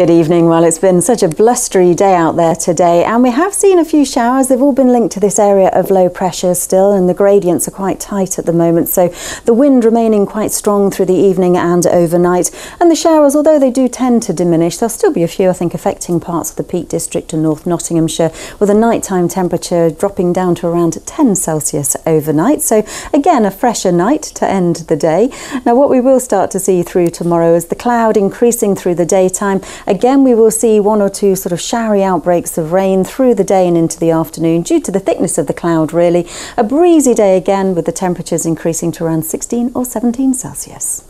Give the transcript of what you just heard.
Good evening. Well, it's been such a blustery day out there today, and we have seen a few showers. They've all been linked to this area of low pressure still, and the gradients are quite tight at the moment. So the wind remaining quite strong through the evening and overnight. And the showers, although they do tend to diminish, there'll still be a few, I think, affecting parts of the Peak District and North Nottinghamshire, with a nighttime temperature dropping down to around 10 Celsius overnight. So again, a fresher night to end the day. Now, what we will start to see through tomorrow is the cloud increasing through the daytime Again, we will see one or two sort of showery outbreaks of rain through the day and into the afternoon due to the thickness of the cloud, really. A breezy day again with the temperatures increasing to around 16 or 17 Celsius.